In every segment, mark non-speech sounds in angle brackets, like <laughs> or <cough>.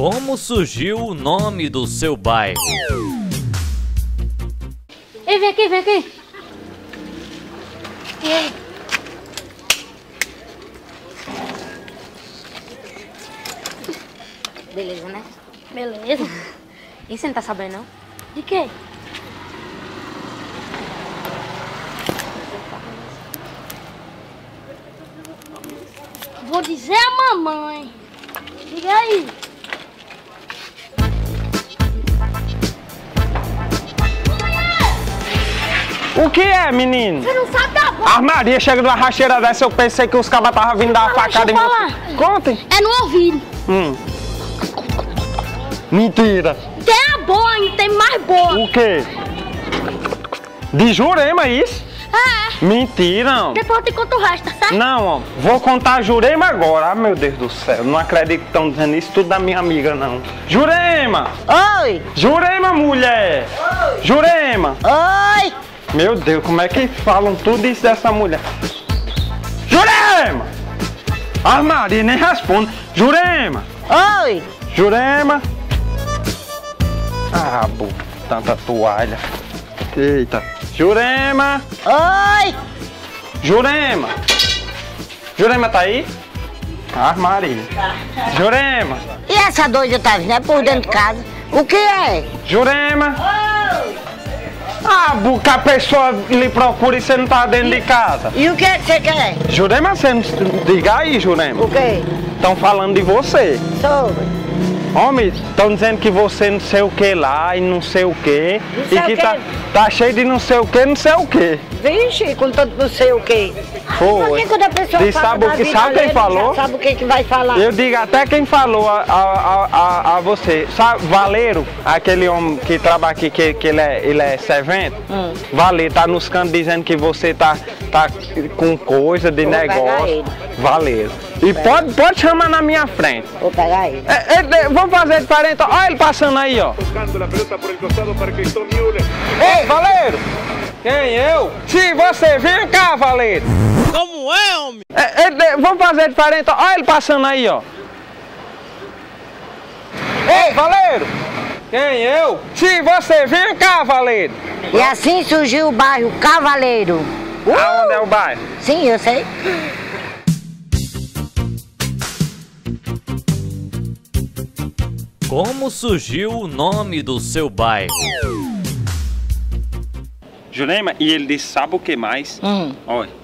Como surgiu o nome do seu bairro? Ei, vem aqui, vem aqui. E aí? Beleza, né? Beleza. E você não tá sabendo, não? De quê? Vou dizer a mamãe. Diga aí. O que é, menino? Você não sabe da bola. A Maria chega de uma racheira dessa, eu pensei que os cabas estavam vindo dar uma facada em você. Contem. É no ouvido. Hum. Mentira. Tem a boa, ainda tem mais boa. O quê? De Jurema isso? É. Mentira, não. Depois eu te conto o resto, tá certo? Não, ó, vou contar Jurema agora. Ah, meu Deus do céu, não acredito que estão dizendo isso tudo da minha amiga, não. Jurema! Oi! Jurema, mulher! Jurema! Oi! Meu Deus, como é que falam tudo isso dessa mulher? Jurema! Ah, Maria, nem responde. Jurema! Oi! Jurema! Ah, bu, tanta toalha. Eita. Jurema! Oi! Jurema! Jurema tá aí? Ah, Maria. Jurema! E essa doida tá vindo? É por dentro de casa? O que é? Jurema! Bu, que a pessoa lhe procura e você não tá dentro de casa. E o que é que você quer? Jurema, você não... Diga aí, Jurema. O quê? Estão falando de você. Sobre. Homem, estão dizendo que você não sei o que lá e não sei o que. E que o quê. tá, tá cheio de não sei o que, não sei o que. Vixe, com tanto não sei o. Por Foi. que quando a pessoa E fala sabe o que- sabe quem falou? Sabe o que, que vai falar? Eu digo até quem falou a, a, a, a- você. Sabe, Valeiro, aquele homem que trabalha aqui, que, que ele, é, ele é servente. Hum. Valeiro, tá nos cantos dizendo que você tá, tá com coisa de Vou negócio. Valeiro. E pode, pode chamar na minha frente. Vou pegar ele. É, é, é, vamos fazer diferente. Olha ele passando aí, ó. Ei, Valeiro! Quem, eu? Sim, você, vem cá, Valeiro! Como é, homem? É, é, é, vamos fazer diferente, olha ele passando aí, ó. Ei, Valeiro! Quem, eu? Sim, você, vem cá, Valeiro! E assim surgiu o bairro Cavaleiro. Aonde é o bairro? Sim, eu sei. Como surgiu o nome do seu bairro? Jurema, e ele disse, sabe o que mais? Hum. Olha.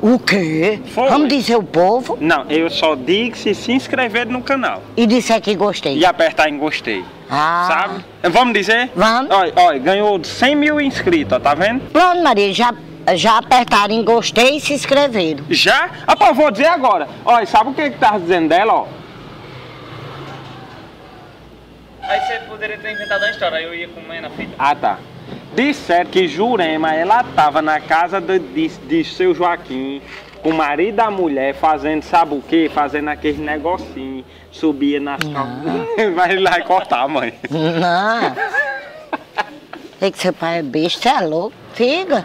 O quê? Foi. Vamos dizer o povo Não, eu só digo se se inscrever no canal e disser que gostei. e apertar em gostei, Ah. sabe? Vamos dizer? Vamos. Olha, olha, ganhou 100 mil inscritos, ó, tá vendo? Pronto, Maria, já, já apertaram em gostei e se inscreveram. Já? Ah, pô, vou dizer agora. Olha, sabe o que que tava dizendo dela, ó? Aí você poderia ter inventado uma história, aí eu ia comendo a fita. Ah, tá. Disseram que Jurema, ela tava na casa de, de, de seu Joaquim, com o marido da mulher, fazendo sabe o quê? Fazendo aquele negocinho. Subia nas calças. <laughs> Vai lá e cortar, mãe. Não. <laughs> Sei que seu pai é besta, é louco. Fica.